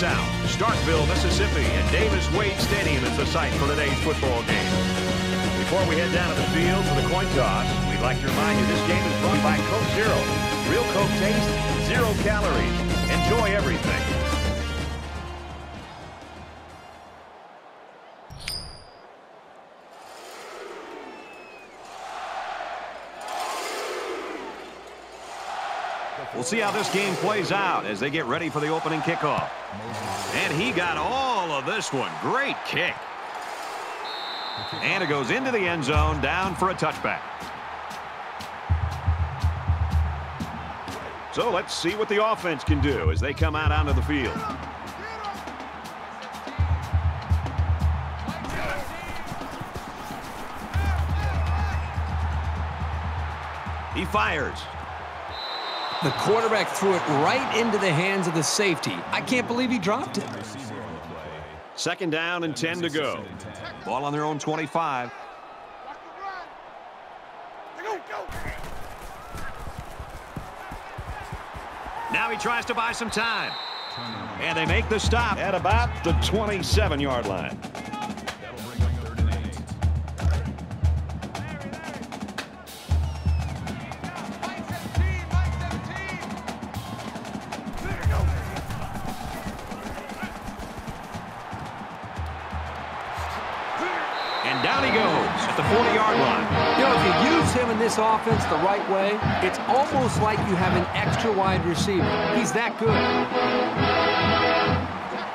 South, Starkville, Mississippi, and Davis Wade Stadium is the site for today's football game. Before we head down to the field for the coin toss, we'd like to remind you this game is brought by Coke Zero. Real Coke taste, zero calories. Enjoy everything. See how this game plays out as they get ready for the opening kickoff. And he got all of this one. Great kick. And it goes into the end zone, down for a touchback. So let's see what the offense can do as they come out onto the field. He fires. The quarterback threw it right into the hands of the safety. I can't believe he dropped it. Second down and 10 to go. Ball on their own 25. Now he tries to buy some time. And they make the stop at about the 27-yard line. This offense the right way, it's almost like you have an extra wide receiver. He's that good.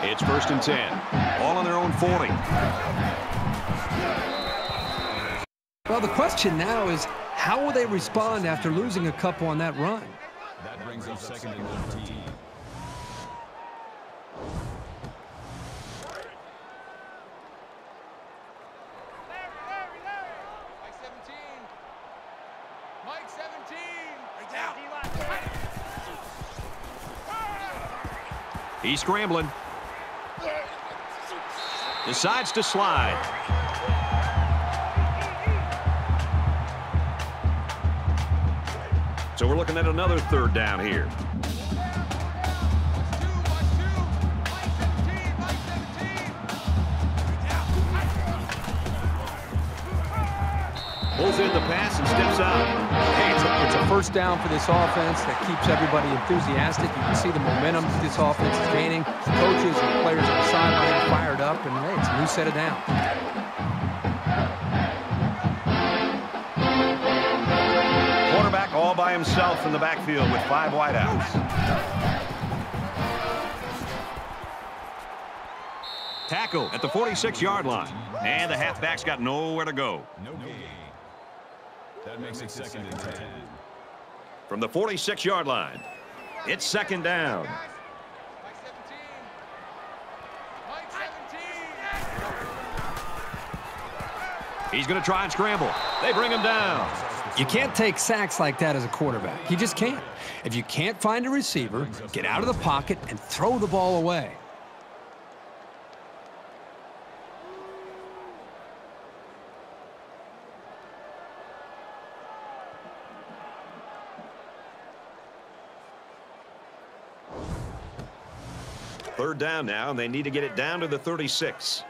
It's first and 10. All on their own 40. Well, the question now is, how will they respond after losing a couple on that run? That brings up second and 13. Mike 17. He's scrambling. Decides to slide. So we're looking at another third down here. Pulls in the pass and steps out. Hey, it's a, it's a first down for this offense that keeps everybody enthusiastic. You can see the momentum this offense is gaining. Coaches and players on the sideline are fired up, and hey, it's a new set of downs. Quarterback all by himself in the backfield with five wideouts. Tackle at the 46-yard line. And the halfback's got nowhere to go. No gain. That makes it second and 10. From the 46-yard line, it's second down. Mike 17. Mike 17. He's going to try and scramble. They bring him down. You can't take sacks like that as a quarterback. You just can't. If you can't find a receiver, get out of the pocket and throw the ball away. Third down now, and they need to get it down to the 36.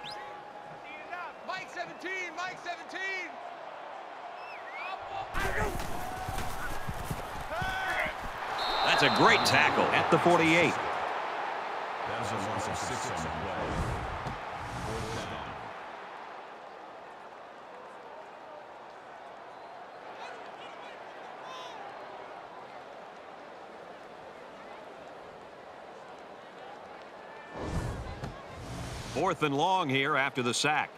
Mike 17. Mike 17. That's a great tackle at the 48. That is a loss of six on the play. Fourth down. Fourth and long here after the sack.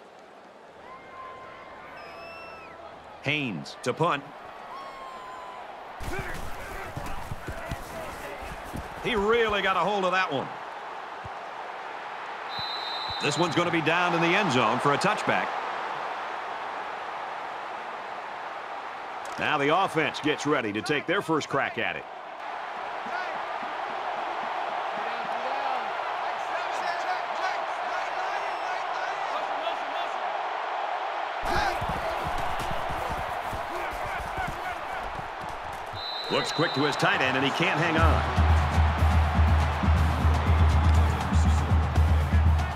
Haynes to punt. He really got a hold of that one. This one's going to be down in the end zone for a touchback. Now the offense gets ready to take their first crack at it. Looks quick to his tight end, and he can't hang on.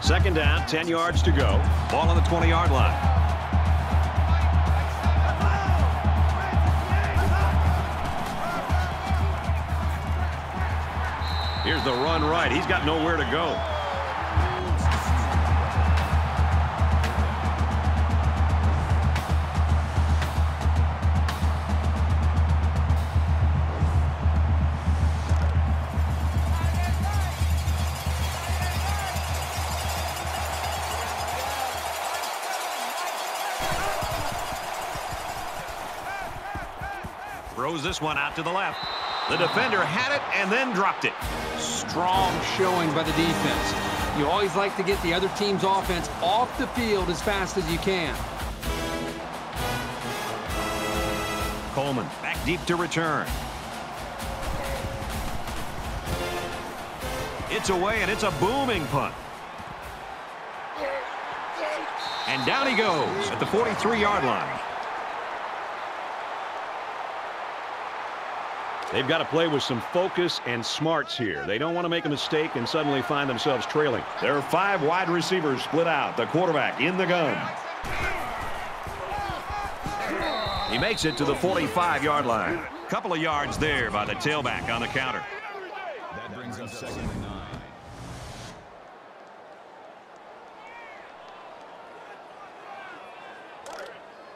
Second down, 10 yards to go. Ball on the 20-yard line. Here's the run right. He's got nowhere to go. One out to the left. The defender had it and then dropped it. Strong showing by the defense. You always like to get the other team's offense off the field as fast as you can. Coleman back deep to return. It's away, and it's a booming punt. And down he goes at the 43-yard line. They've got to play with some focus and smarts here. They don't want to make a mistake and suddenly find themselves trailing. There are five wide receivers split out. The quarterback in the gun. He makes it to the 45-yard line. Couple of yards there by the tailback on the counter. That brings up second and nine.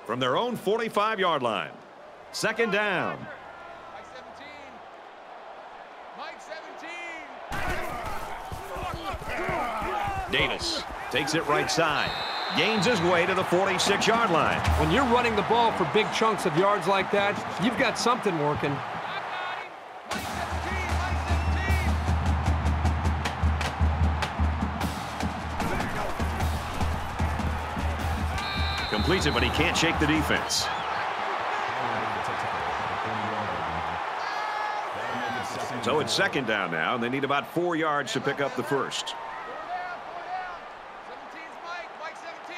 From their own 45-yard line. Second down. Mike 17. Mike 17. Davis takes it right side. Gains his way to the 46-yard line. When you're running the ball for big chunks of yards like that, you've got something working. Mike 17. Mike 17. Completes it, but he can't shake the defense. So it's second down now, and they need about four yards to pick up the first. Four down. Four down. 17's Mike. Mike 17.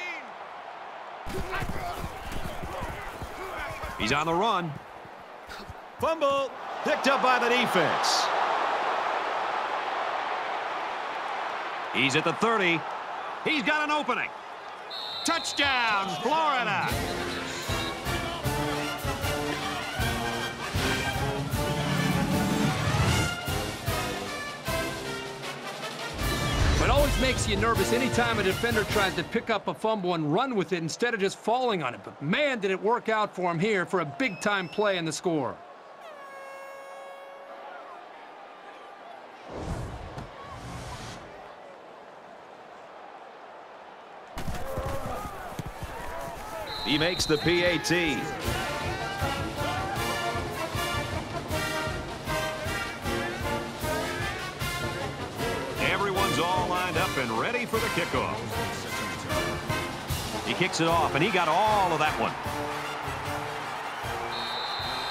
He's on the run. Fumble. Picked up by the defense. He's at the 30. He's got an opening. Touchdown, Florida. It makes you nervous anytime a defender tries to pick up a fumble and run with it instead of just falling on it. But man, did it work out for him here for a big-time play in the score. He makes the PAT. And ready for the kickoff. He kicks it off, and he got all of that one.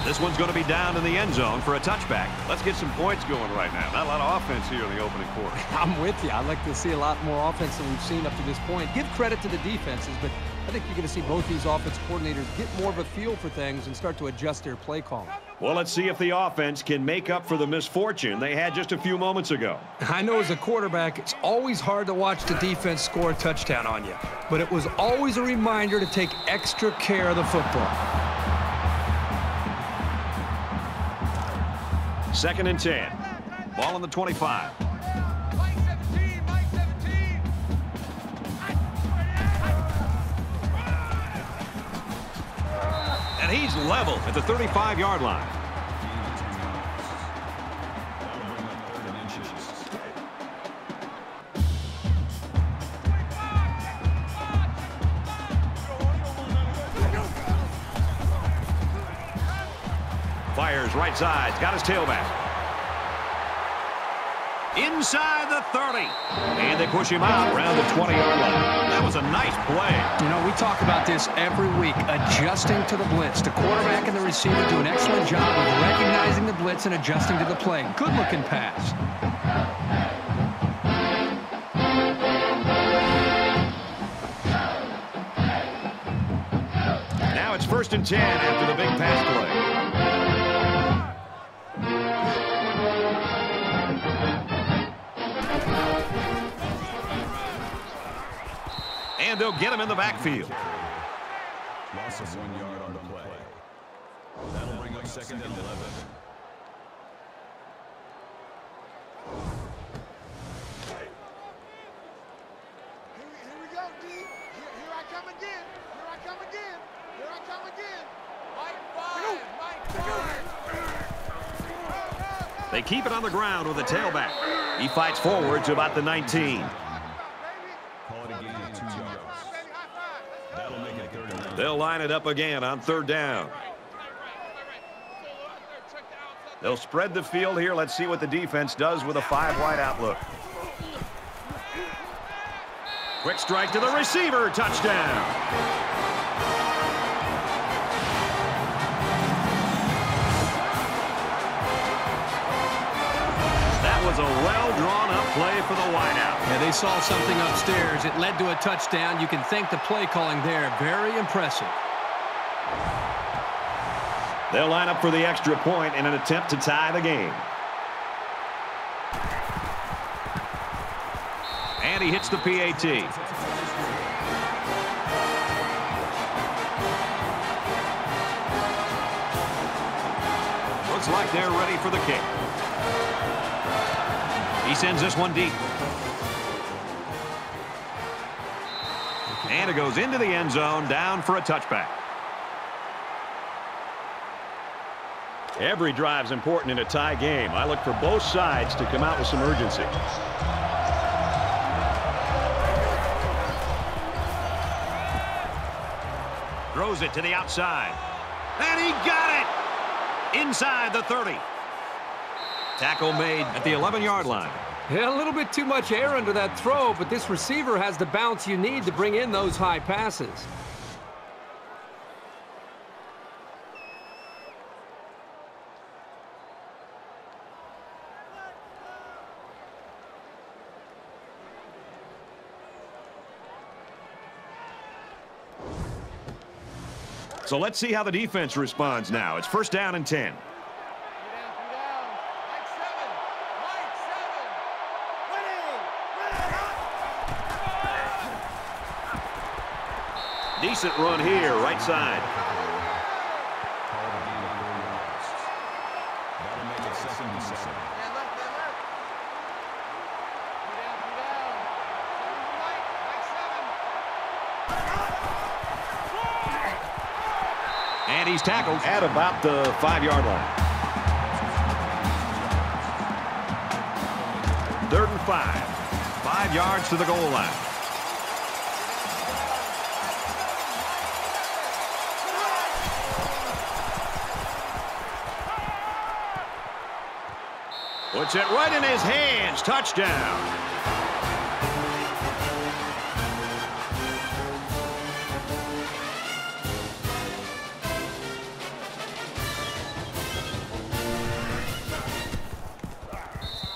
This one's going to be down in the end zone for a touchback. Let's get some points going right now. Not a lot of offense here in the opening quarter. I'm with you. I'd like to see a lot more offense than we've seen up to this point. Give credit to the defenses, but I think you're going to see both these offense coordinators get more of a feel for things and start to adjust their play call. Well, let's see if the offense can make up for the misfortune they had just a few moments ago. I know as a quarterback, it's always hard to watch the defense score a touchdown on you, but it was always a reminder to take extra care of the football. Second and 10. Ball on the 25. And he's level at the 35-yard line. Fires right side. Got his tailback. Inside the 30. And they push him out around the 20-yard line. That was a nice play. You know, we talk about this every week, adjusting to the blitz. The quarterback and the receiver do an excellent job of recognizing the blitz and adjusting to the play. Good-looking pass. Now it's first and 10 after the big pass play. And they'll get him in the backfield. Loss of one yard on the play. That'll bring up second and 11. Here we, here we go, D. Here, here I come again. Here I come again. Here I come again. Mike five. Mike five. They keep it on the ground with a tailback. He fights forward to about the 19. They'll line it up again on third down. They'll spread the field here. Let's see what the defense does with a five-wide outlook. Quick strike to the receiver. Touchdown. For the wideout. Yeah, they saw something upstairs. It led to a touchdown. You can thank the play calling there. Very impressive. They'll line up for the extra point in an attempt to tie the game. And he hits the PAT. Looks like they're ready for the kick. He sends this one deep. And it goes into the end zone, down for a touchback. Every drive's important in a tie game. I look for both sides to come out with some urgency. Throws it to the outside. And he got it! Inside the 30. Tackle made at the 11-yard line. Yeah, a little bit too much air under that throw, but this receiver has the bounce you need to bring in those high passes. So let's see how the defense responds now. It's first down and 10. Two down, two down. Mike seven. Mike seven. Winning. Decent run here, right side. Call it a gain of four yards. That'll make it second and seven. Man left, man left. Two down, two down. Seven for Mike. Mike seven. And he's tackled at about the five-yard line. Third and five. Five yards to the goal line. Puts it right in his hands. Touchdown.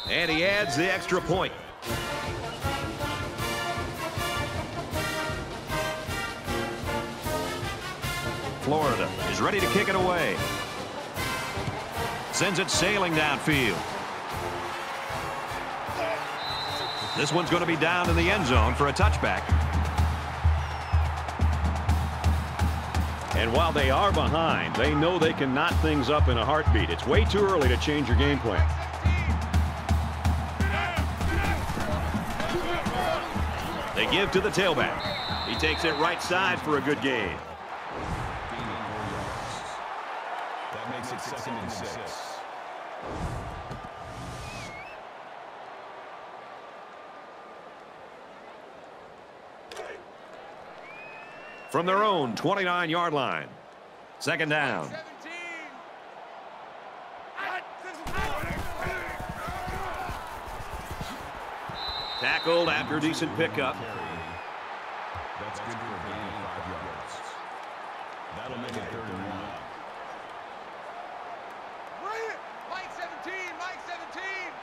And he adds the extra point. Florida is ready to kick it away. Sends it sailing downfield. This one's going to be down in the end zone for a touchback. And while they are behind, they know they can knot things up in a heartbeat. It's way too early to change your game plan. They give to the tailback. He takes it right side for a good gain. From their own 29-yard line. Second down. Tackled after a decent pickup. Carry. That's good for a gain of five yards. That'll make it third and one. Bring it. Mike seventeen. Mike seventeen.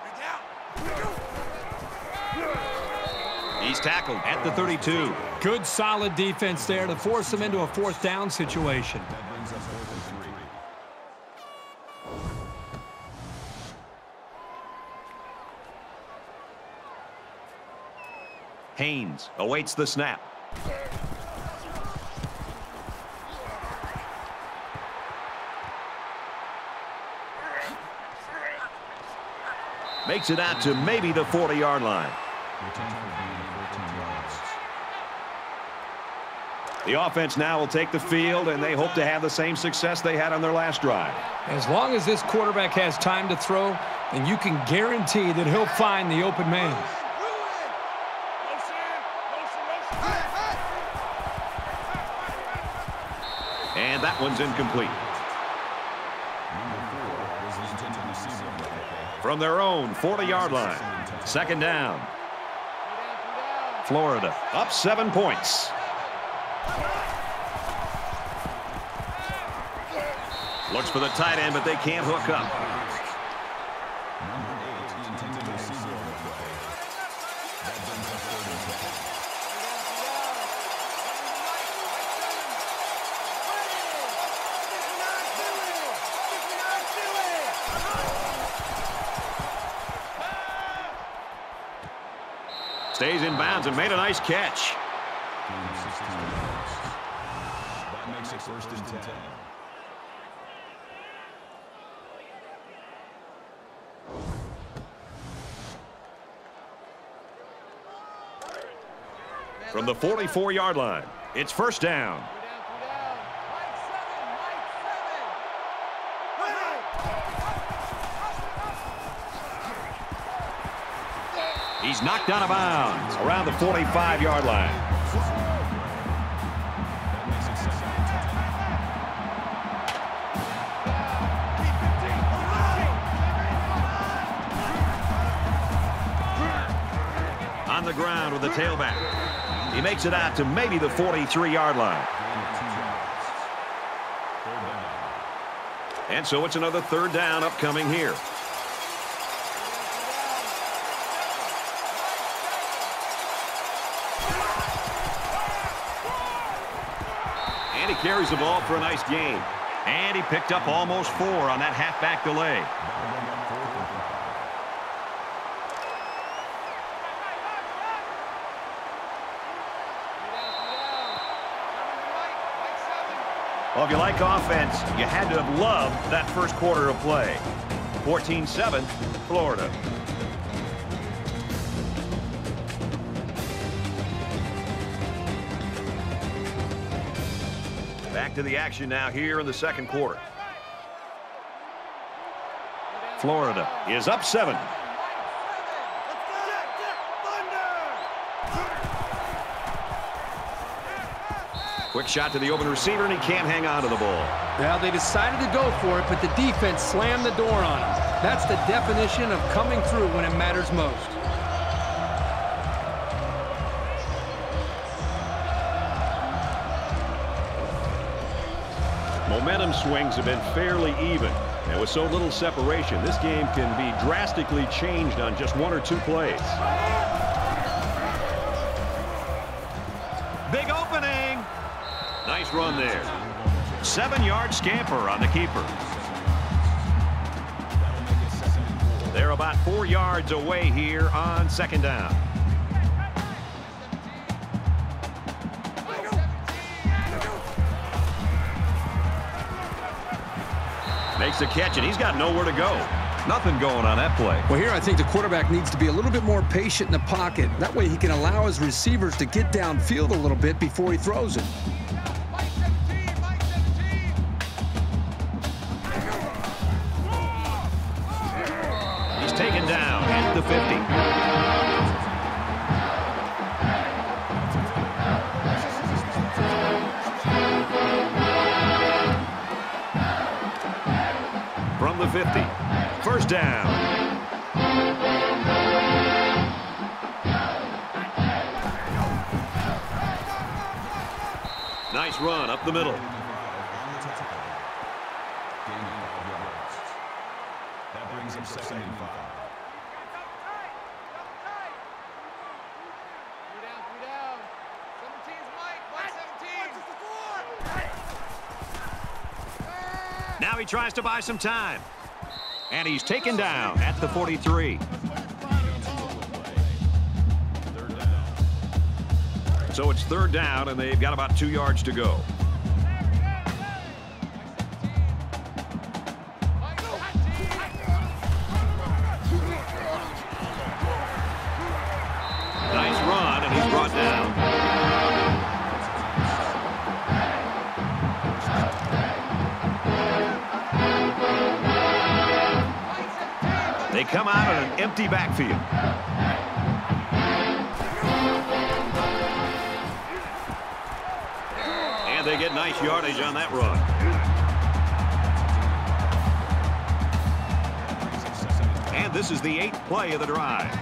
Bring down. Tackled at the 32. Good, solid defense there to force them into a fourth down situation. That brings up fourth and three. Haynes awaits the snap. Makes it out to maybe the 40-yard line. The offense now will take the field, and they hope to have the same success they had on their last drive. As long as this quarterback has time to throw, then you can guarantee that he'll find the open man. And that one's incomplete. From their own 40-yard line. Second down. Florida up seven points. Looks for the tight end, but they can't hook up. Stays in bounds and made a nice catch. That makes it first and 10. From the 44-yard line, it's first down. He's knocked out of bounds around the 45-yard line. On the ground with the tailback. He makes it out to maybe the 43-yard line. And so it's another third down upcoming here. And he carries the ball for a nice gain. And he picked up almost four on that halfback delay. Well, if you like offense, you had to have loved that first quarter of play. 14-7, Florida. Back to the action now here in the second quarter. Florida is up seven. Quick shot to the open receiver, and he can't hang on to the ball. Well, they decided to go for it, but the defense slammed the door on him. That's the definition of coming through when it matters most. Momentum swings have been fairly even. And with so little separation, this game can be drastically changed on just one or two plays. Seven-yard scamper on the keeper. They're about four yards away here on second down. Makes the catch, and he's got nowhere to go. Nothing going on that play. Well, here I think the quarterback needs to be a little bit more patient in the pocket. That way he can allow his receivers to get downfield a little bit before he throws it. Tries to buy some time. And he's taken down at the 43. So it's third down, and they've got about two yards to go. Backfield. And they get nice yardage on that run. And this is the eighth play of the drive.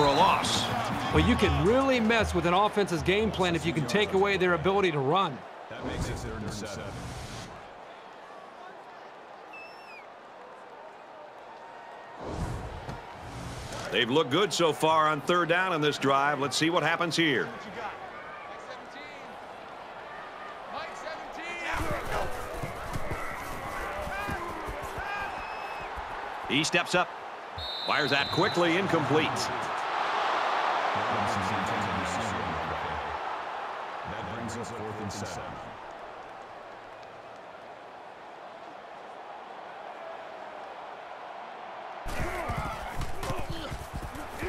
For a loss. Well, you can really mess with an offense's game plan if you can take away their ability to run. That makes it third and seven. They've looked good so far on third down in this drive. Let's see what happens here. What you got? Mike 17. He steps up. Fires that quickly, incomplete.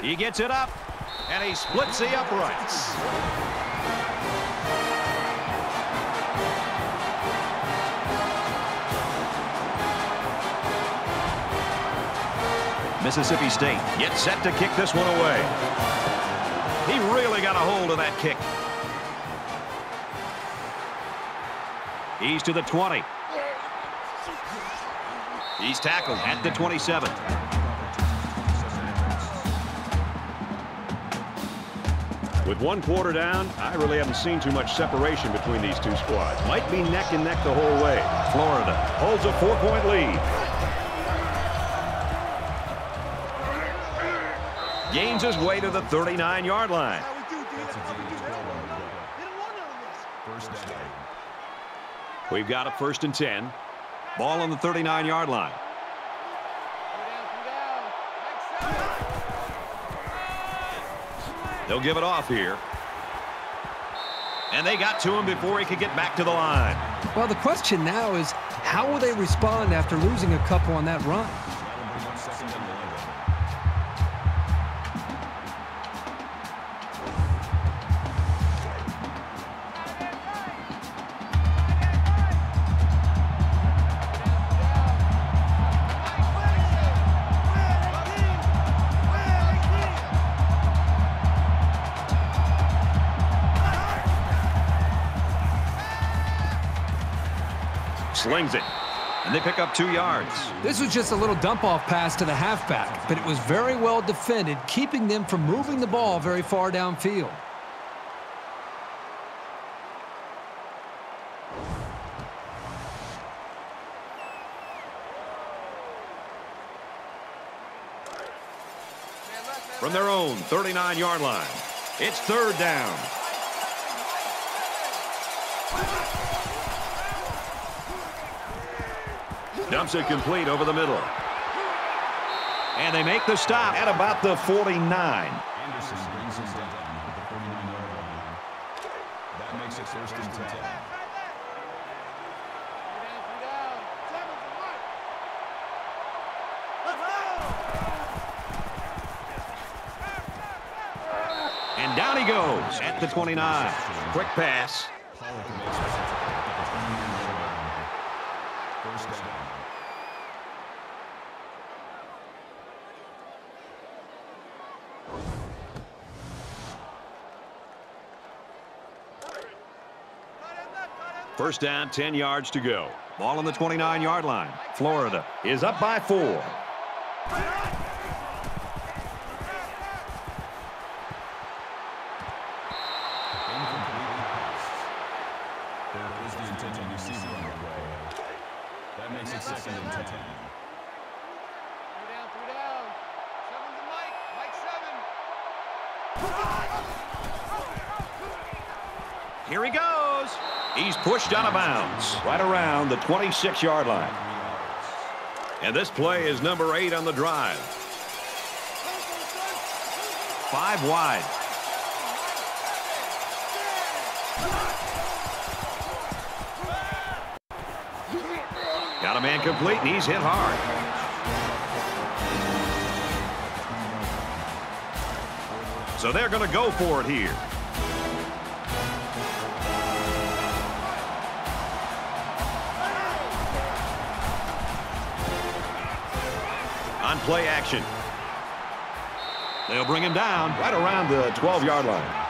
He gets it up, and he splits the uprights. Mississippi State gets set to kick this one away. He really got a hold of that kick. He's to the 20. He's tackled at the 27. With one quarter down, I really haven't seen too much separation between these two squads. Might be neck and neck the whole way. Florida holds a four-point lead. Gains his way to the 39-yard line. We've got a first and 10. Ball on the 39-yard line. Three down, three down. Mike 7. They'll give it off here. And they got to him before he could get back to the line. Well, the question now is, how will they respond after losing a couple on that run? Slings it. And they pick up two yards. This was just a little dump-off pass to the halfback, but it was very well defended, keeping them from moving the ball very far downfield. From their own 39-yard line. It's third down. Dumps it complete over the middle. And they make the stop at about the 49. Anderson brings him down at the 49-yard line. That makes it first and ten. Three down, three down. Seven for Mike. Let's go. And down he goes at the 29. Quick pass. First down, 10 yards to go. Ball on the 29-yard line. Florida is up by four. Mike. Mike seven. Here he goes. He's pushed out of bounds right around the 26-yard line. And this play is number eight on the drive. Five wide. Got a man complete, and he's hit hard. So they're going to go for it here. On play action. They'll bring him down right around the 12-yard line.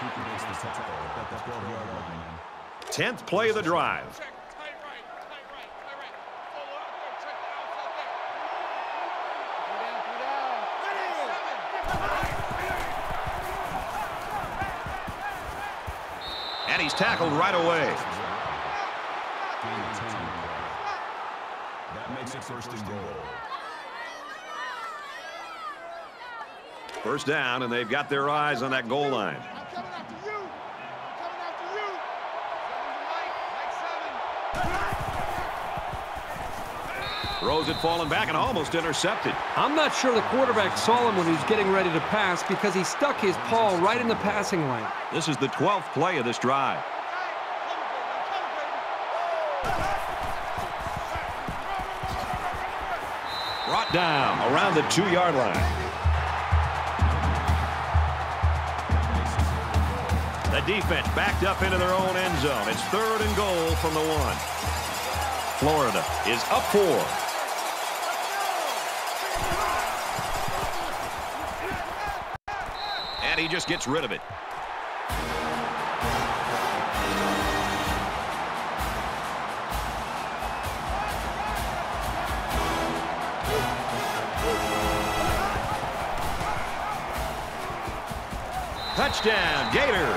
Cooper makes the tackle at the 12-yard line. 10th play of the drive. And he's tackled right away. Gain of 10. That makes it first and goal. First down, and they've got their eyes on that goal line. I'm coming after you. I'm coming after you. Seven's Mike, Mike seven. Throws it falling back and almost intercepted. I'm not sure the quarterback saw him when he was getting ready to pass because he stuck his paw right in the passing lane. This is the 12th play of this drive. Brought down around the two-yard line. The defense backed up into their own end zone. It's third and goal from the one. Florida is up four. And he just gets rid of it. Touchdown, Gators.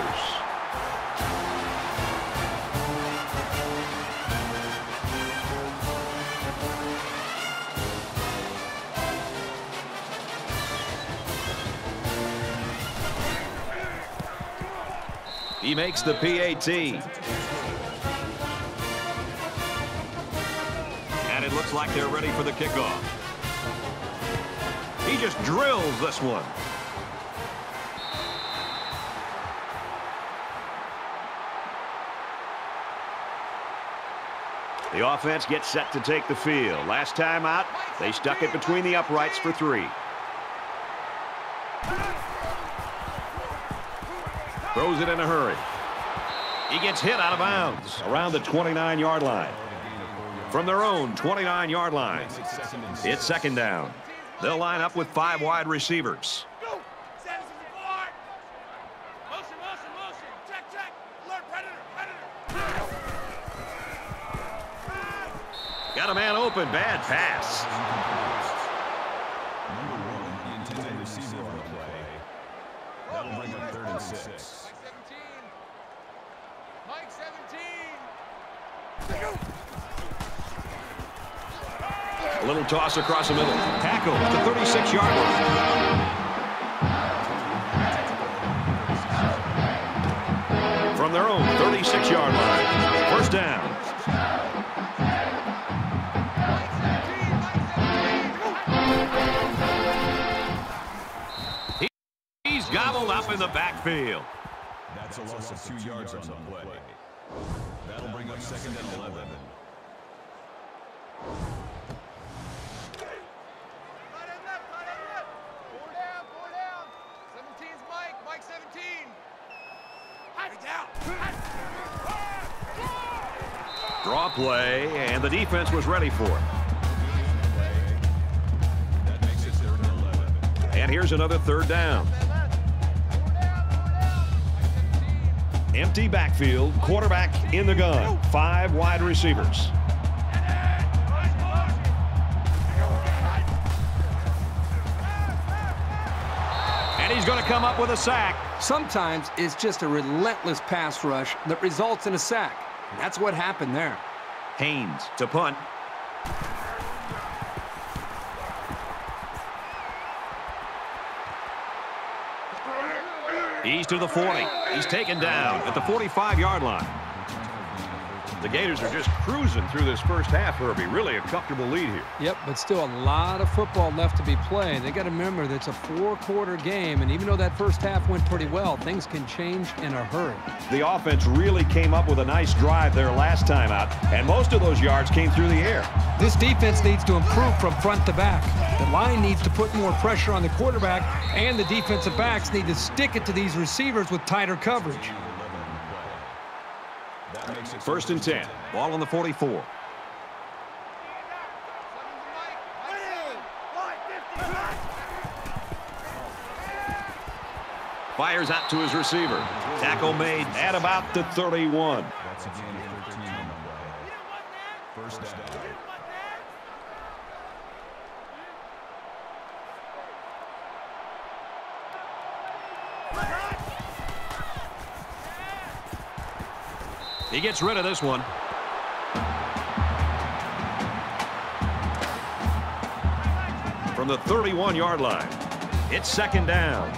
He makes the PAT. And it looks like they're ready for the kickoff. He just drills this one. The offense gets set to take the field. Last time out, they stuck it between the uprights for three. Throws it in a hurry. He gets hit out of bounds around the 29-yard line. From their own 29-yard line, it's second down. They'll line up with five wide receivers. Go! Status is apart! Motion, motion, motion! Check, check! Alert, predator, predator! Got a man open. Bad pass. Number one, the intended receiver on the play. That'll bring up third and six. Mike 17! Mike 17! A little toss across the middle. Tackle at the 36-yard line. From their own 36-yard line. First down. He's gobbled up in the backfield. That's a loss of two yards on the play. That'll bring up second and 11. Tight end left, tight end left! Four down, four down! 17's Mike, Mike 17! Hide down! Draw play, and the defense was ready for it. That makes it third and 11. And here's another third down. Empty backfield, quarterback in the gun. Five wide receivers. Going to come up with a sack. Sometimes it's just a relentless pass rush that results in a sack. That's what happened there. Haynes to punt. He's to the 40. He's taken down at the 45-yard line. The Gators are just cruising through this first half, Herbie. Really a comfortable lead here. Yep, but still a lot of football left to be played. They got to remember that it's a four-quarter game, and even though that first half went pretty well, things can change in a hurry. The offense really came up with a nice drive there last time out, and most of those yards came through the air. This defense needs to improve from front to back. The line needs to put more pressure on the quarterback, and the defensive backs need to stick it to these receivers with tighter coverage. First and 10. Ball on the 44. Fires out to his receiver. Tackle made at about the 31. That's a 13 on the way. First down. He gets rid of this one. From the 31-yard line, it's second down.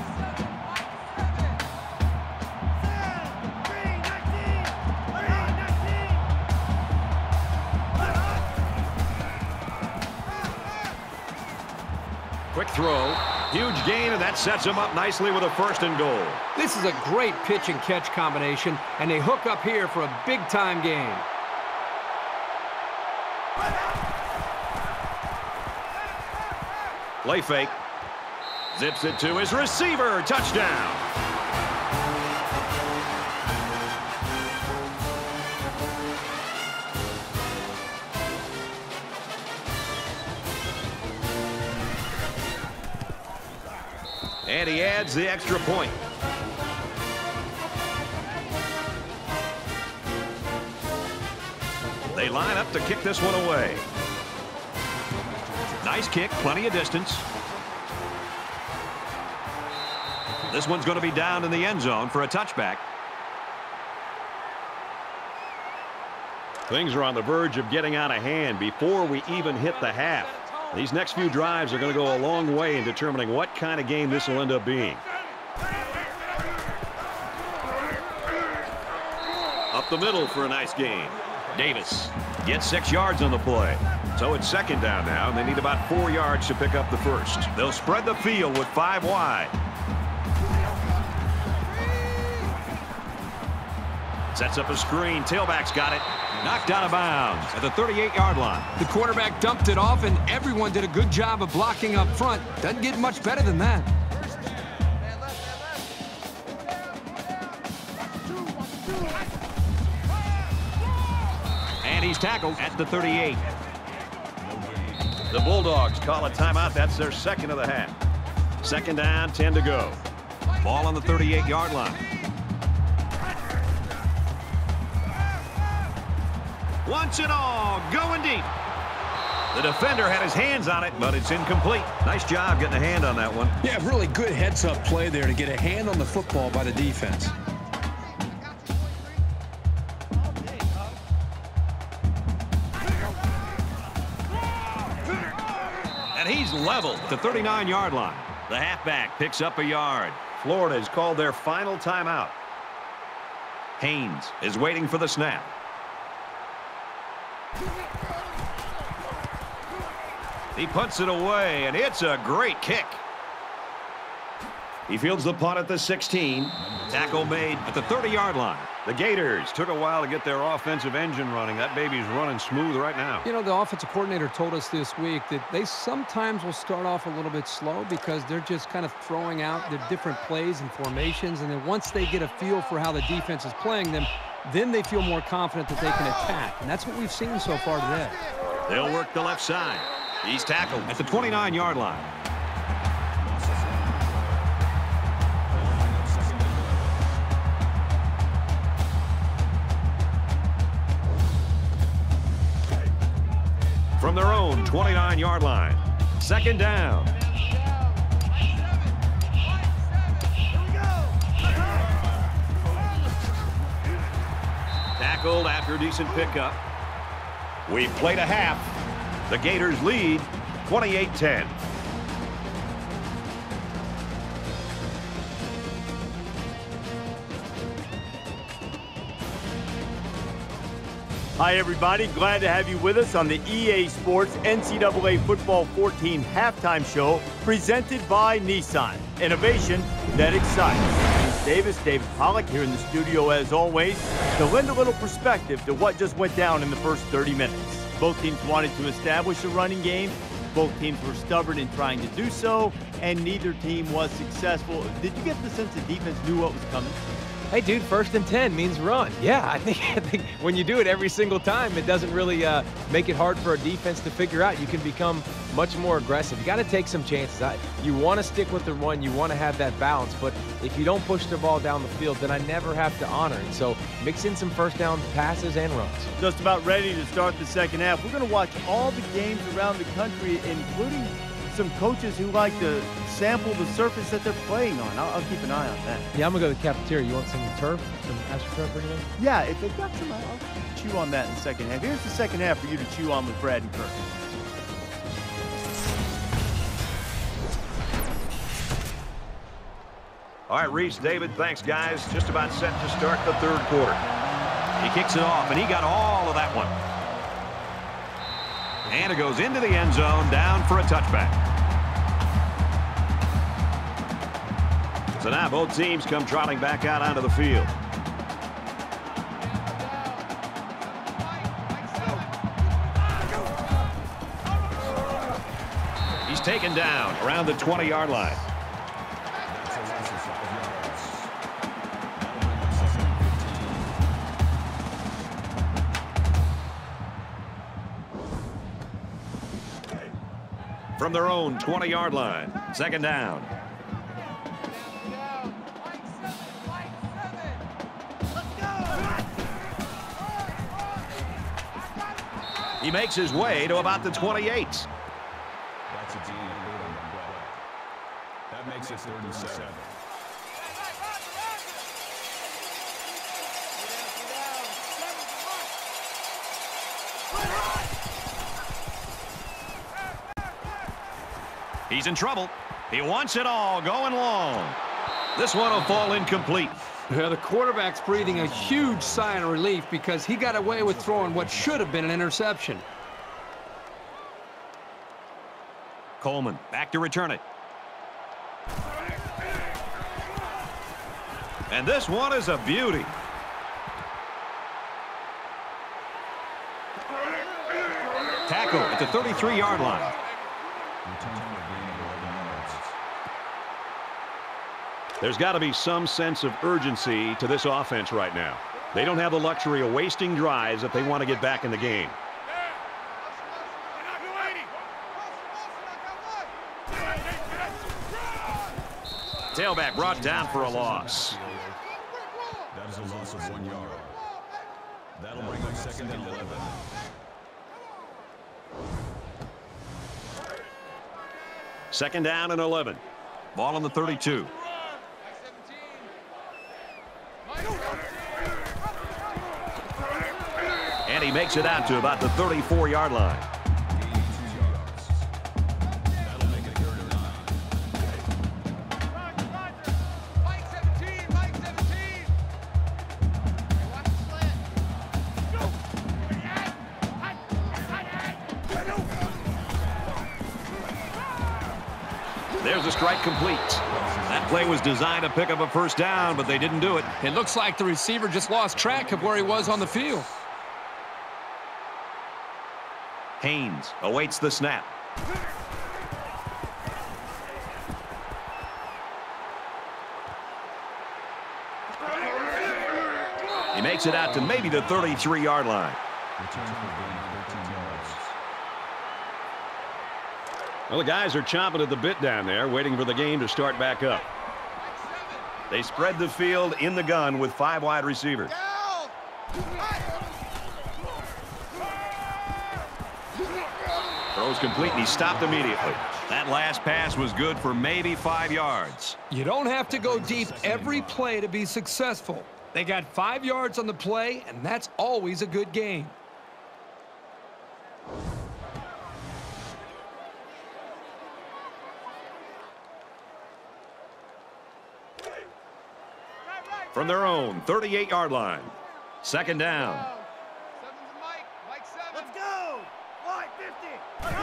Quick throw. Huge gain, and that sets him up nicely with a first and goal. This is a great pitch and catch combination, and they hook up here for a big-time game. Play fake. Zips it to his receiver. Touchdown. And he adds the extra point. They line up to kick this one away. Nice kick, plenty of distance. This one's going to be down in the end zone for a touchback. Things are on the verge of getting out of hand before we even hit the half. These next few drives are going to go a long way in determining what kind of game this will end up being. Up the middle for a nice game. Davis gets six yards on the play. So it's second down now, and they need about four yards to pick up the first. They'll spread the field with five wide. Sets up a screen. Tailback's got it. Knocked out of bounds at the 38-yard line. The quarterback dumped it off, and everyone did a good job of blocking up front. Doesn't get much better than that. And he's tackled at the 38. The Bulldogs call a timeout. That's their second of the half. Second down, 10 to go. Ball on the 38-yard line. Wants it all, going deep. The defender had his hands on it, but it's incomplete. Nice job getting a hand on that one. Yeah, really good heads-up play there to get a hand on the football by the defense. And he's leveled at the 39-yard line. The halfback picks up a yard. Florida has called their final timeout. Haynes is waiting for the snap. He puts it away, and it's a great kick. He fields the punt at the 16. Tackle made at the 30-yard line. The Gators took a while to get their offensive engine running. That baby's running smooth right now. You know, the offensive coordinator told us this week that they sometimes will start off a little bit slow because they're just kind of throwing out their different plays and formations, and then once they get a feel for how the defense is playing them, then they feel more confident that they can attack, and that's what we've seen so far today. They'll work the left side. He's tackled at the 29-yard line. From their own 29-yard line. Second down. Tackled after a decent pickup. We've played a half. The Gators lead 28-10. Hi, everybody. Glad to have you with us on the EA Sports NCAA Football 14 halftime show presented by Nissan. Innovation that excites. Davis, David Pollack here in the studio as always to lend a little perspective to what just went down in the first 30 minutes. Both teams wanted to establish a running game. Both teams were stubborn in trying to do so, and neither team was successful. Did you get the sense the defense knew what was coming? Hey, dude, first and 10 means run. Yeah, I think, I think when you do it every single time, it doesn't really uh, make it hard for a defense to figure out. You can become much more aggressive. You got to take some chances. I, you want to stick with the run. You want to have that balance. But if you don't push the ball down the field, then I never have to honor it. So mix in some first down passes and runs. Just about ready to start the second half. We're going to watch all the games around the country, including some coaches who like to sample the surface that they're playing on. I'll, I'll keep an eye on that. Yeah, I'm going to go to the cafeteria. You want some turf? Some AstroTurf or anything? Yeah, if they've got some, I'll chew on that in the second half. Here's the second half for you to chew on with Brad and Kirk. All right, Rece, David, thanks, guys. Just about set to start the third quarter. He kicks it off, and he got all of that one. And it goes into the end zone, down for a touchback. So now both teams come trotting back out onto the field. He's taken down around the 20-yard line. From their own 20-yard line. Second down. He makes his way to about the 28. That's a. That makes it 37. He's in trouble. He wants it all going long. This one will fall incomplete. Yeah, the quarterback's breathing a huge sigh of relief because he got away with throwing what should have been an interception. Coleman back to return it. And this one is a beauty. Tackle at the 33-yard line. There's got to be some sense of urgency to this offense right now. They don't have the luxury of wasting drives if they want to get back in the game. Tailback brought down for a loss. Second down and 11. Ball on the 32. And he makes it out to about the 34-yard line. Complete. That play was designed to pick up a first down, but they didn't do it. It looks like the receiver just lost track of where he was on the field. Haynes awaits the snap. He makes it out to maybe the 33-yard line. Return for a gain of 13 yards. Well, the guys are chomping at the bit down there, waiting for the game to start back up. They spread the field in the gun with five wide receivers. Throws complete, he stopped immediately. That last pass was good for maybe five yards. You don't have to go deep every play to be successful. They got five yards on the play, and that's always a good game. from their own 38-yard line. Second down. Mike. Mike Let's go. Mike, 50.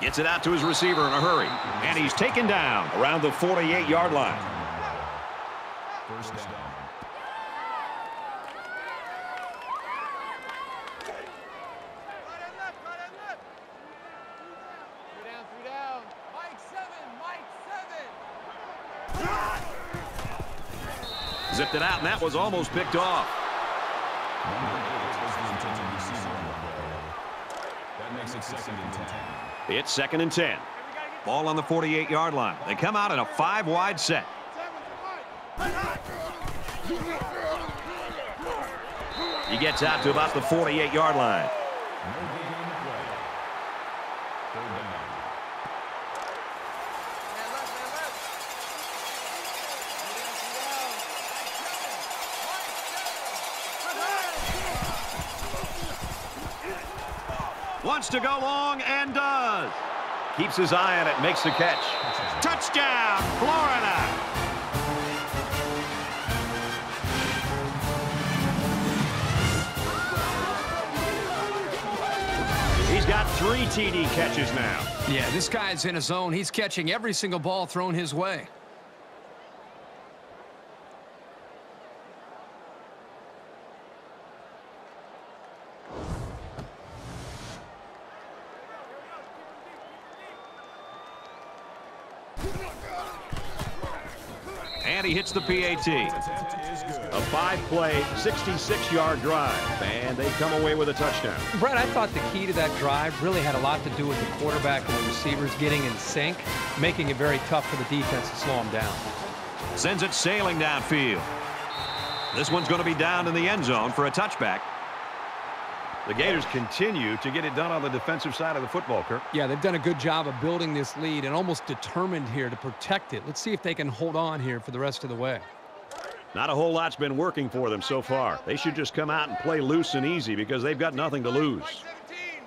Gets it out to his receiver in a hurry, and he's taken down around the 48-yard line. Seven. It out, and that was almost picked off. Number eight was the intended receiver on the play. That makes it second and ten. It's second and 10. Ball on the 48-yard line. They come out in a five-wide set. He gets out to about the 48-yard line. To go long and does. Keeps his eye on it, makes the catch. Touchdown, Florida. He's got three TD catches now. Yeah, this guy's in his zone. He's catching every single ball thrown his way. Hits the PAT. Attempt is good. A five-play, 66-yard drive, and they come away with a touchdown. Brett, I thought the key to that drive really had a lot to do with the quarterback and the receivers getting in sync, making it very tough for the defense to slow him down. Sends it sailing downfield. This one's going to be down in the end zone for a touchback. The Gators continue to get it done on the defensive side of the football, Kirk. Yeah, they've done a good job of building this lead and almost determined here to protect it. Let's see if they can hold on here for the rest of the way. Not a whole lot's been working for them so far. They should just come out and play loose and easy because they've got nothing to lose. Mike seventeen.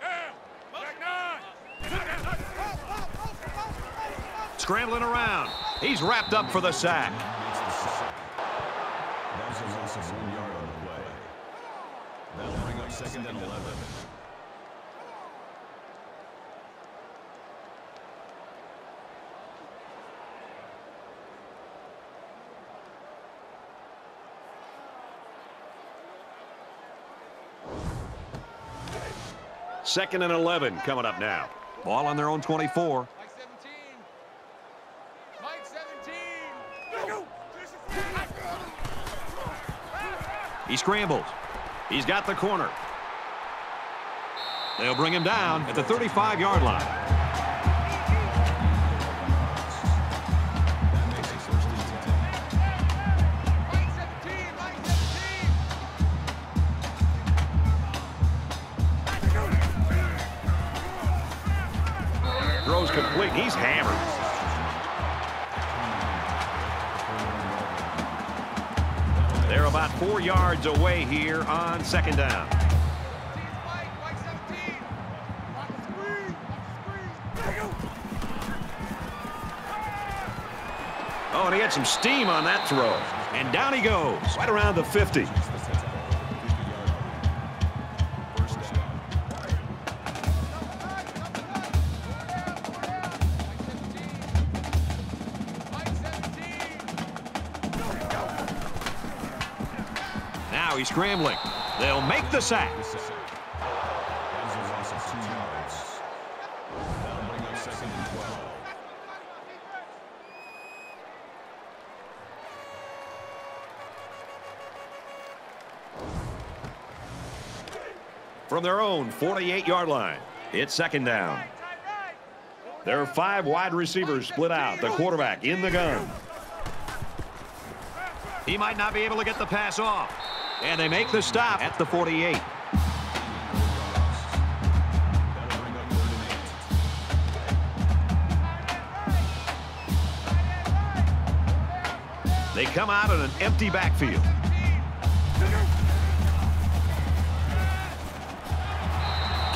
Yeah. Mike nine. Scrambling around. He's wrapped up for the sack. Makes the sack. That was a loss of one yard on the play. That'll bring up second and 11. Second and 11 coming up now. Ball on their own 24. Mike seventeen. Mike seventeen. He scrambles. He's got the corner. They'll bring him down at the 35-yard line. That makes it first and 10. Mike seventeen. Mike seventeen. Throws complete. He's hammered. They're about four yards away here on second down. Had some steam on that throw. And down he goes, right around the 50. First down. Mike seventeen. Now he's scrambling. They'll make the sack. From their own 48-yard line, it's second down. There are five wide receivers split out. The quarterback in the gun. He might not be able to get the pass off. And they make the stop at the 48. That'll bring up third and eight. They come out in an empty backfield.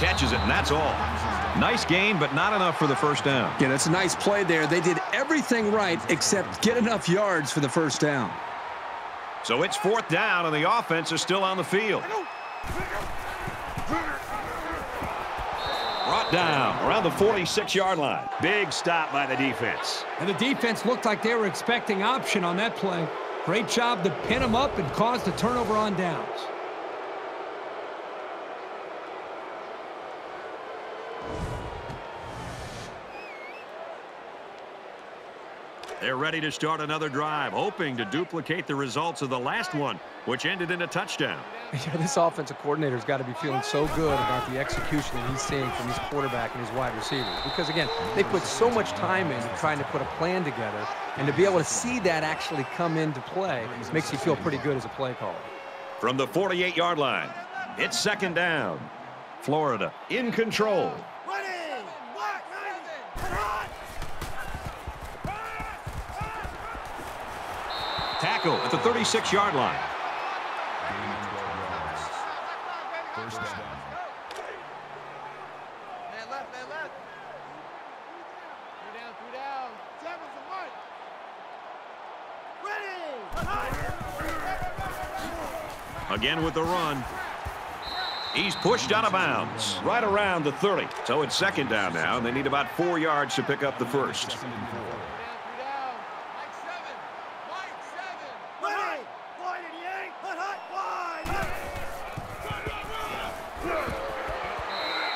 Catches it, and that's all. Nice gain, but not enough for the first down. Yeah, that's a nice play there. They did everything right except get enough yards for the first down. So it's fourth down, and the offense is still on the field. Brought down around the 46-yard line. Big stop by the defense. And the defense looked like they were expecting option on that play. Great job to pin them up and cause the turnover on downs. They're ready to start another drive, hoping to duplicate the results of the last one, which ended in a touchdown. Yeah, this offensive coordinator's got to be feeling so good about the execution that he's seeing from his quarterback and his wide receivers. Because, again, they put so much time into trying to put a plan together, and to be able to see that actually come into play makes you feel pretty good as a play caller. From the 48-yard line, it's second down. Florida in control. Tackle at the 36-yard line. Gain of 12 yards. First down. Man left, man left. Three down, three down. Seven's the right. Ready! Again with the run. He's pushed out of bounds right around the 30. So it's second down now, and they need about four yards to pick up the first. Second and four. Three down, Mike seven. Mike seven. Ready! Wide 88. Hot, hot, wide.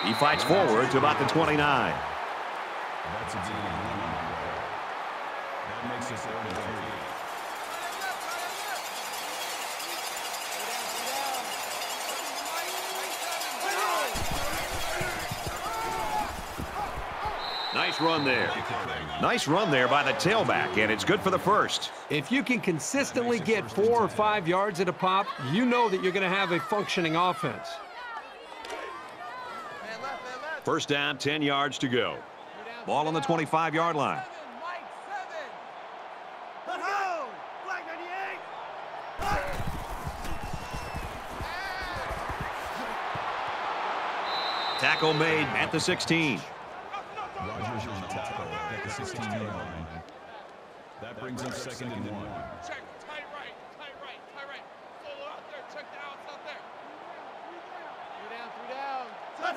He fights forward to about the 29. That's a gain of one on the play. That makes it third. Nice run there. Nice run there by the tailback, and it's good for the first. If you can consistently get four or five yards at a pop, you know that you're going to have a functioning offense. Man left, man left. First down, 10 yards to go. Ball on the 25-yard line. Seven, Mike seven. Let go! Black 98. Tackle made at the 16. Rogers on tackle at the 16-yard line. That brings up second and one. Check, tight right, tight right, tight right. Solo out there, check the outs out there. Three down, three down. Let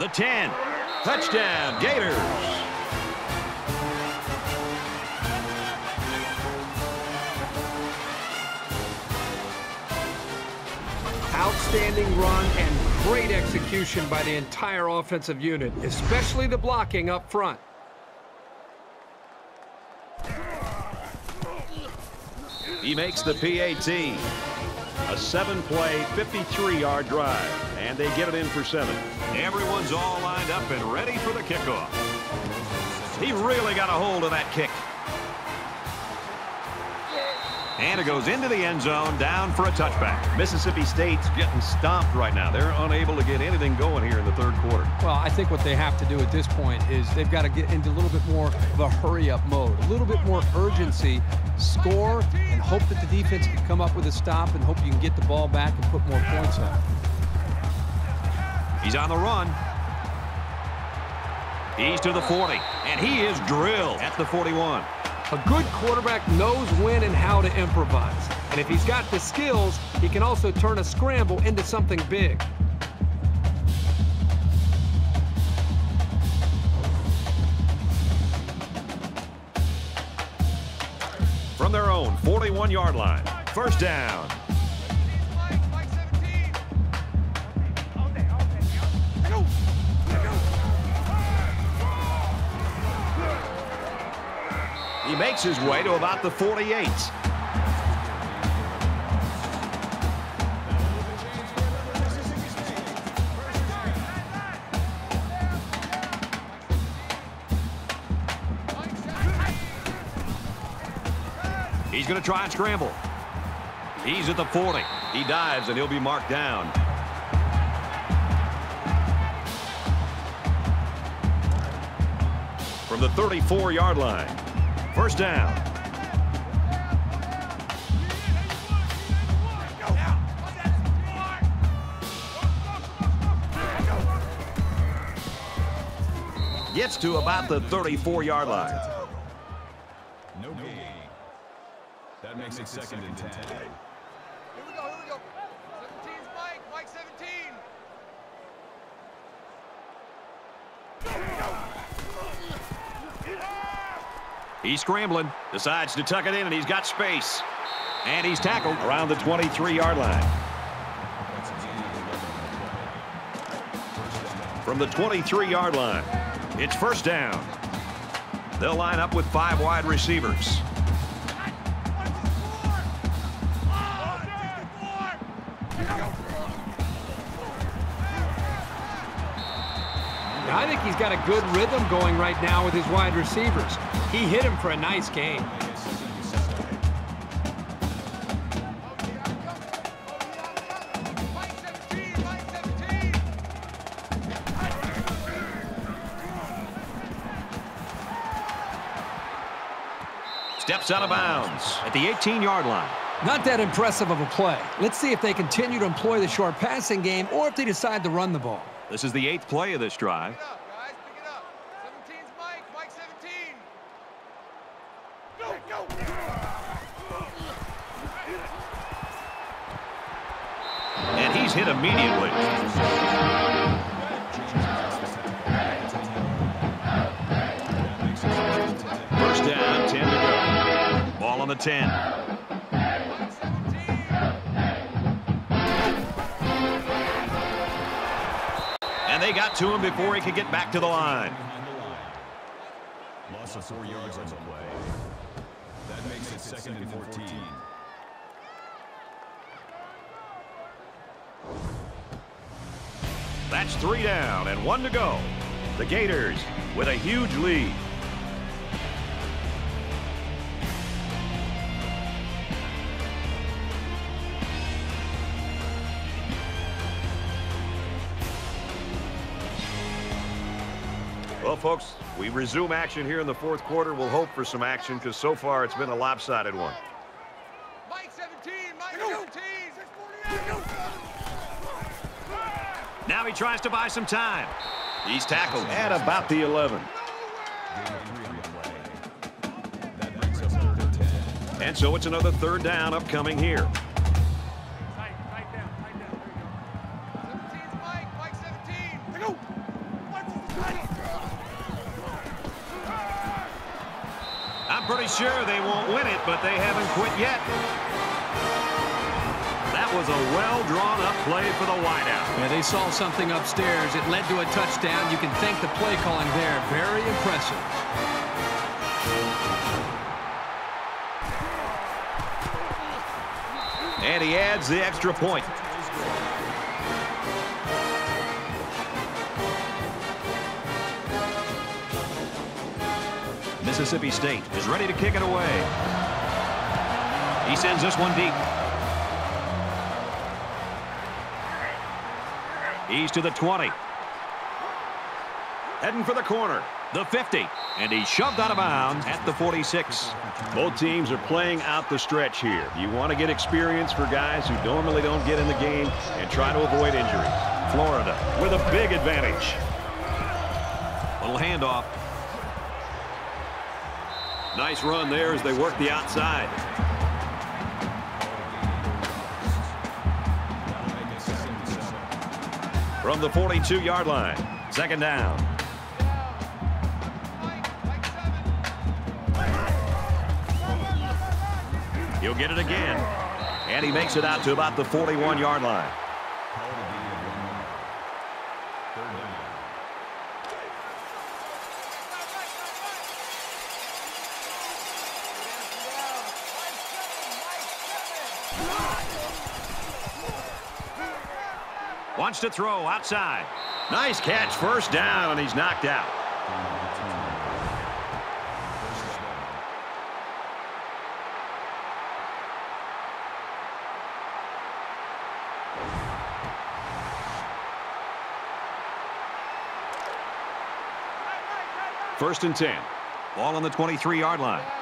The 10. Touchdown, Gators. Outstanding run and great execution by the entire offensive unit, especially the blocking up front. He makes the PAT. A seven-play, 53-yard drive, and they get it in for seven. Everyone's all lined up and ready for the kickoff. He really got a hold of that kick. And it goes into the end zone, down for a touchback. Mississippi State's getting stomped right now. They're unable to get anything going here in the third quarter. Well, I think what they have to do at this point is they've got to get into a little bit more of a hurry-up mode, a little bit more urgency, score, and hope that the defense can come up with a stop and hope you can get the ball back and put more points up. He's on the run. He's to the 40, and he is drilled at the 41. A good quarterback knows when and how to improvise. And if he's got the skills, he can also turn a scramble into something big. From their own 41-yard line. First down. Makes his way to about the 48. He's going to try and scramble. He's at the 40. He dives, and he'll be marked down. From the 34-yard line. First down. Gets to about the 34-yard line. No gain. That makes it second and 10. He's scrambling, decides to tuck it in, and he's got space. And he's tackled around the 23-yard line. From the 23-yard line, it's first down. They'll line up with five wide receivers. I think he's got a good rhythm going right now with his wide receivers. He hit him for a nice game. Mike 17, Mike 17. Steps out of bounds at the 18-yard line. Not that impressive of a play. Let's see if they continue to employ the short passing game or if they decide to run the ball. This is the eighth play of this drive. Pick it up, guys. Pick it up. 17's Mike. Mike 17. Go, go. And he's hit immediately. First down, 10 to go. Ball on the 10. And they got to him before he could get back to the line. Loss of four yards on the play. That makes it second and 14. That's three down and one to go. The Gators with a huge lead. Well, folks, we resume action here in the fourth quarter. We'll hope for some action because so far it's been a lopsided one. Mike 17. Mike 17. 648. Now he tries to buy some time. He's tackled at about the 11. Gain of three on the play. That brings us third and so it's another third down upcoming here. Tight, tight down, tight down. There you go. 17's Mike. Mike 17. Go. I'm pretty sure they won't win it, but they haven't quit yet. That was a well-drawn-up play for the wideout. Yeah, they saw something upstairs. It led to a touchdown. You can thank the play calling there. Very impressive. And he adds the extra point. Mississippi State is ready to kick it away. He sends this one deep. He's to the 20. Heading for the corner. The 50. And he's shoved out of bounds at the 46. Both teams are playing out the stretch here. You want to get experience for guys who normally don't get in the game and try to avoid injuries. Florida with a big advantage. Little handoff. Nice run there as they work the outside. From the 42-yard line. Second down. Mike. Mike 7. He'll get it again. And he makes it out to about the 41-yard line. Call to be at one yard. Third down. Wants to throw outside. Nice catch, first down, and he's knocked out. First and 10. Ball on the 23-yard line.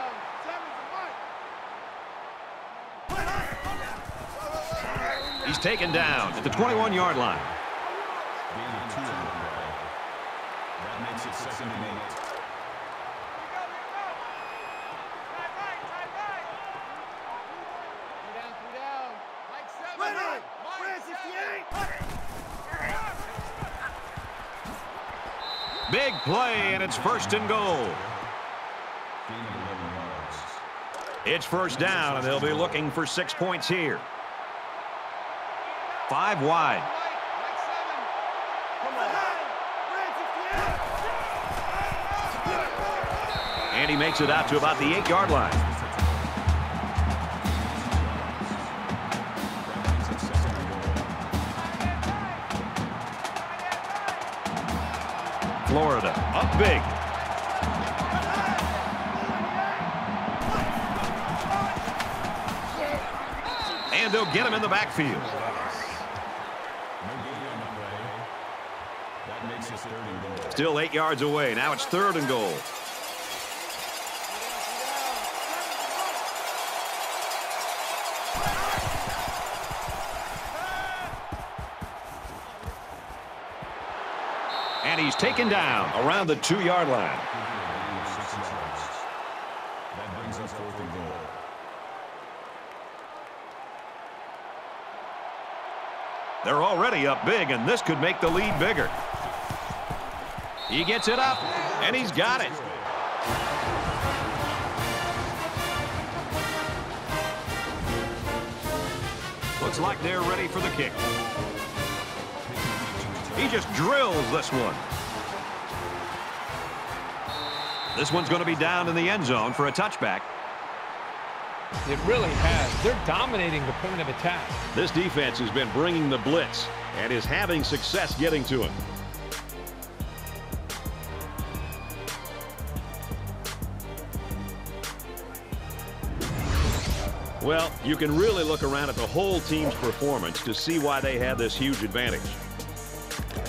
He's taken down at the 21-yard line. Big play, and it's first and goal. Gain of 11 yards. It's first down, and they'll be looking for six points here. Five wide. And he makes it out to about the eight-yard line. Florida up big. And they'll get him in the backfield. No gain on the play. That makes it third and goal. Still eight yards away. Now it's third and goal. And he's taken down around the two-yard line. Gain of six yards. That brings us fourth and goal. They're already up big, and this could make the lead bigger. He gets it up, and he's got it. Looks like they're ready for the kick. He just drills this one. This one's going to be down in the end zone for a touchback. It really has. They're dominating the point of attack. This defense has been bringing the blitz and is having success getting to him. Well, you can really look around at the whole team's performance to see why they have this huge advantage.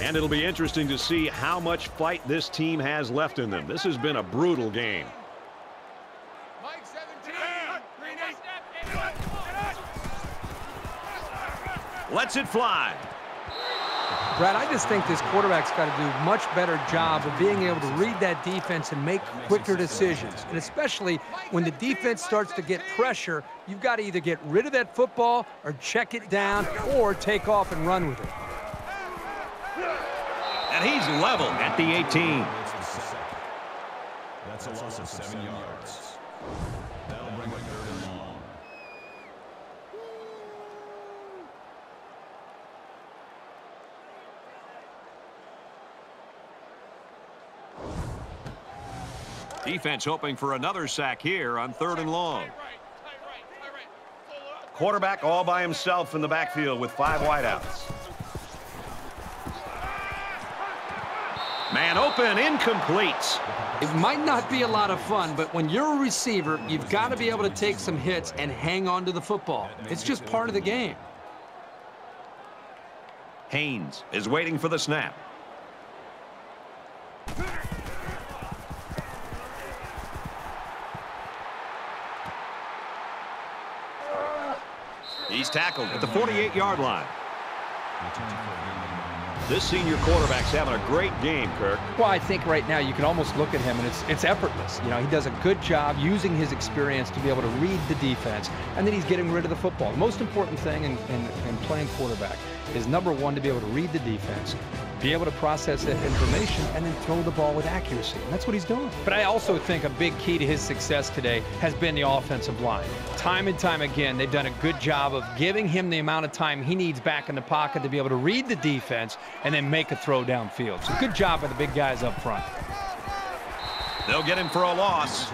And it'll be interesting to see how much fight this team has left in them. This has been a brutal game. Mike 17. Green eight. Lets it fly. Brad, I just think this quarterback's got to do a much better job of being able to read that defense and make quicker decisions. And especially when the defense starts to get pressure, you've got to either get rid of that football or check it down or take off and run with it. And he's level at the 18. Makes the second. That's a loss of seven yards. Defense hoping for another sack here on third and long. Quarterback all by himself in the backfield with five wideouts. Man open, incomplete. It might not be a lot of fun, but when you're a receiver, you've got to be able to take some hits and hang on to the football. It's just part of the game. Haynes is waiting for the snap. He's tackled at the 48-yard line. Return for a gain of nine yards. This senior quarterback's having a great game, Kirk. Well, I think right now you can almost look at him and it's it's effortless. You know, he does a good job using his experience to be able to read the defense, and then he's getting rid of the football. The most important thing in, in, in playing quarterback is number one to be able to read the defense, be able to process that information, and then throw the ball with accuracy. And that's what he's doing. But I also think a big key to his success today has been the offensive line. Time and time again, they've done a good job of giving him the amount of time he needs back in the pocket to be able to read the defense and then make a throw downfield. So good job by the big guys up front. They'll get him for a loss.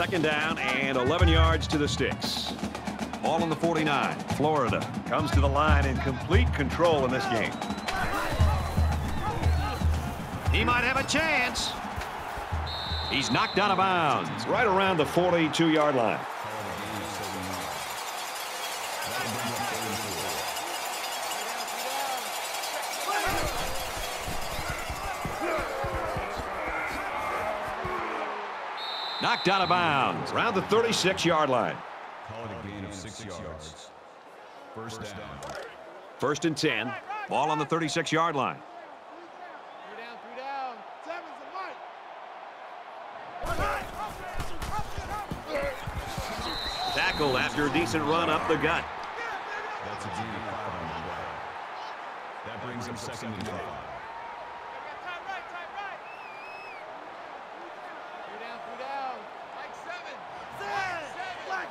Second down and 11 yards to the sticks. Ball on the 49. Florida comes to the line in complete control in this game. He might have a chance. He's knocked out of bounds right around the 42-yard line. Knocked out of bounds around the 36-yard line. Call it a gain of six yards. First down. First and 10. Ball on the 36-yard line. Three down, three down. Seven's a Mike. tackled after a decent run up the gut. That's a gain of five on the. That brings up second and five. Time right, time right. Three down, three down. Mike seven. Mike seven. Black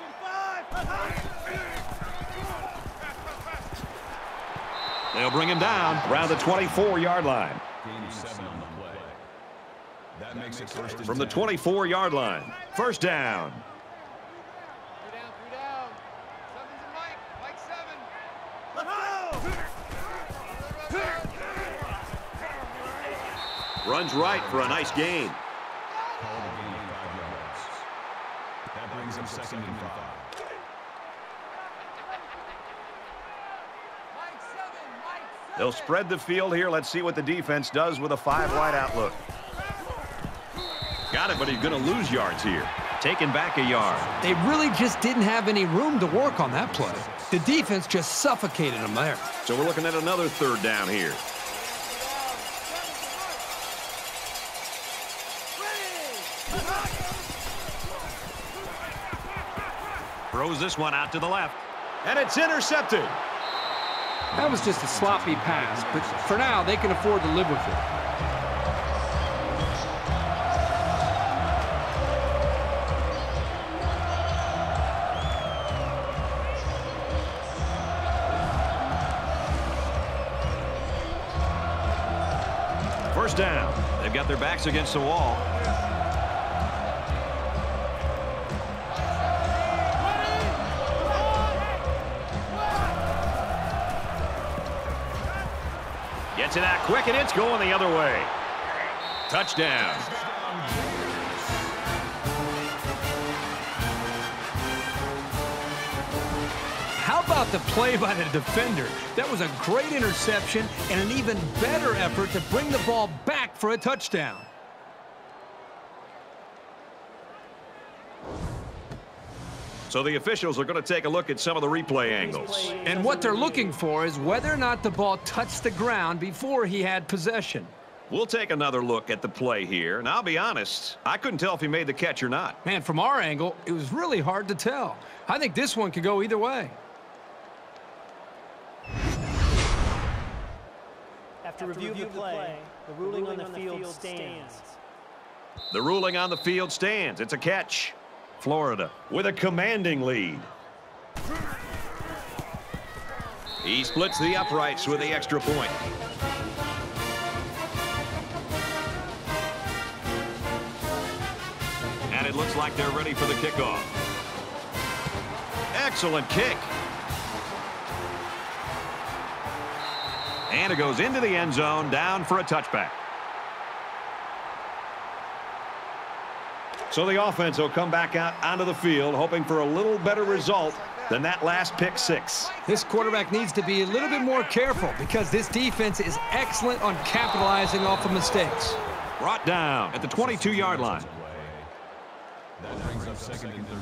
and They'll bring him down around the 24-yard line. From the 24-yard line, first down. Runs right for a nice gain. That brings up second and five. Mike seven. Mike seven. They'll spread the field here. Let's see what the defense does with a five-wide outlook. Got it, but he's going to lose yards here. Taking back a yard. They really just didn't have any room to work on that play. The defense just suffocated them there. So we're looking at another third down here. Throws this one out to the left. And it's intercepted. That was just a sloppy pass, but for now, they can afford to live with it. First down. They've got their backs against the wall. Gets it out quick, and it's going the other way. Touchdown. How about the play by the defender? That was a great interception and an even better effort to bring the ball back for a touchdown. So the officials are going to take a look at some of the replay angles. And what they're looking for is whether or not the ball touched the ground before he had possession. We'll take another look at the play here, and I'll be honest, I couldn't tell if he made the catch or not. Man, from our angle, it was really hard to tell. I think this one could go either way. After review of the play, the ruling on the field stands. The ruling on the field stands. It's a catch. Florida with a commanding lead. He splits the uprights with the extra point. And it looks like they're ready for the kickoff. Excellent kick. And it goes into the end zone, down for a touchback. So the offense will come back out onto the field, hoping for a little better result than that last pick six. This quarterback needs to be a little bit more careful because this defense is excellent on capitalizing off of mistakes. Brought down at the 22-yard line. That brings up second and 13.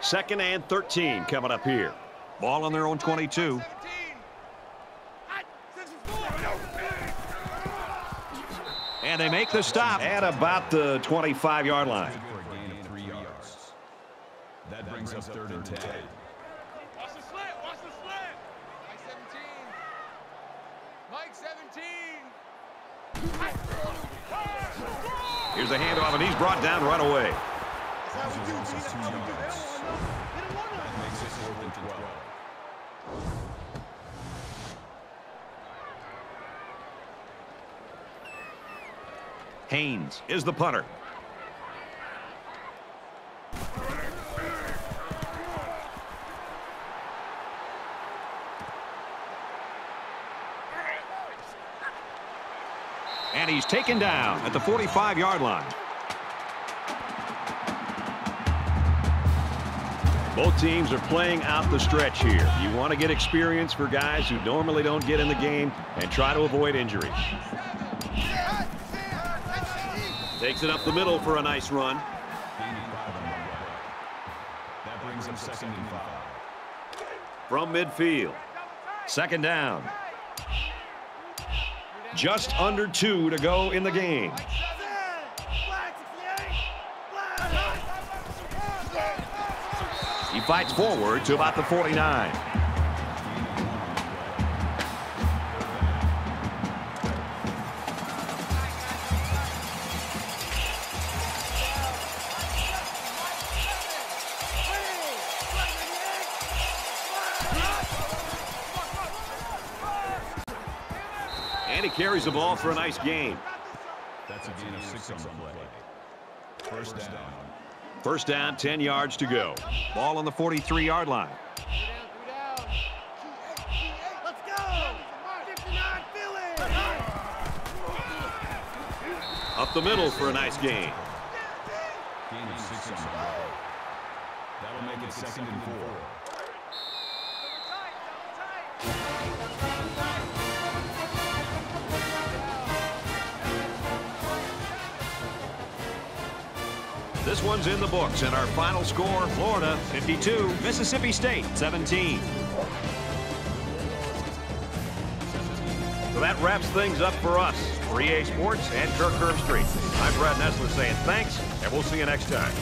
Second and 13 coming up here. Ball on their own 22. And they make the stop at about the 25-yard line. For a gain of three yards. That brings up third and 10. Watch the slant, watch the slant. Mike 17. Mike 17. Here's the handoff, and he's brought down right away. Haynes is the punter. And he's taken down at the 45-yard line. Both teams are playing out the stretch here. You want to get experience for guys who normally don't get in the game and try to avoid injuries. Takes it up the middle for a nice run. That brings him second and five. From midfield. Second down. Just under two to go in the game. He fights forward to about the 49. Carries the ball for a nice game. That's a gain of six on the play. First down. First down, 10 yards to go. Ball on the 43-yard line. Let's go! 59 Philly! Up the middle for a nice gain. Gain One's in the books, and our final score, Florida 52, Mississippi State 17. So that wraps things up for us. For EA Sports and Kirk Herbstreit. I'm Brad Nessler saying thanks, and we'll see you next time.